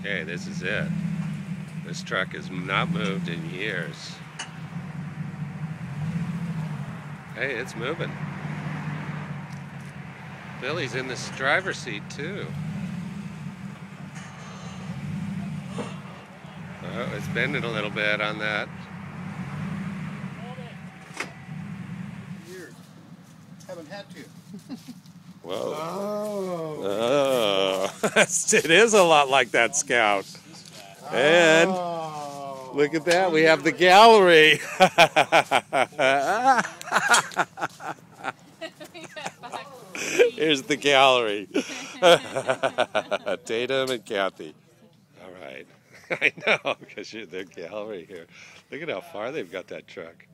Okay, this is it. This truck has not moved in years. Hey, it's moving. Billy's in the driver's seat too. Oh, it's bending a little bit on that. Years. Haven't had to. Whoa. Oh. It is a lot like that scout. And Oh. look at that, we have the gallery. Here's the gallery. Tatum and Cathy. All right. I know, because you're the gallery here. Look at how far they've got that truck.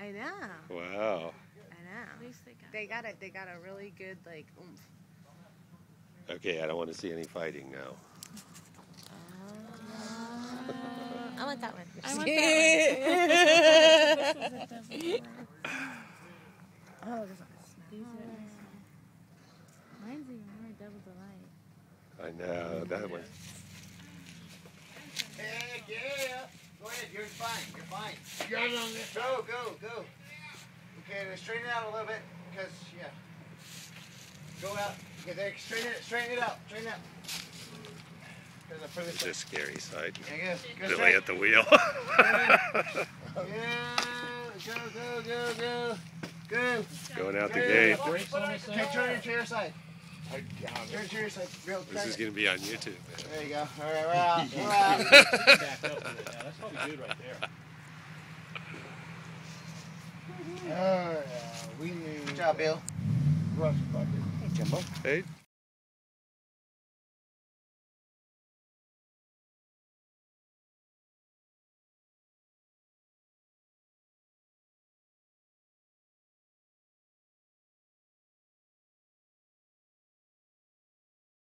I know. Wow. I know. At least they got. They got it. They got a really good like oomph. Okay, I don't want to see any fighting now. Uh, I want that one. I want Oh, this one. These are. Mine's even more double the light. I know, that one. Heck yeah. Go ahead. You're fine. You're fine. You're on this. Go, go, go. Okay, then straighten it out a little bit. Because, yeah. Go out. Okay, there. Straighten it. Straighten it out. Straighten it out. Because It's this. a scary sight. Yeah, go, go Billy at the wheel. Yeah. Go, go, go, go. Go. Going out the gate. Brakes on this thing? Okay, turn it to your side. Turn to your side. Real This is going to be on YouTube. There you go. All right, we're out. We're out. Back up with it. Yeah, that's probably good right there. Oh, yeah. We need. Good job, Bill. Rush bucket. Jumbo?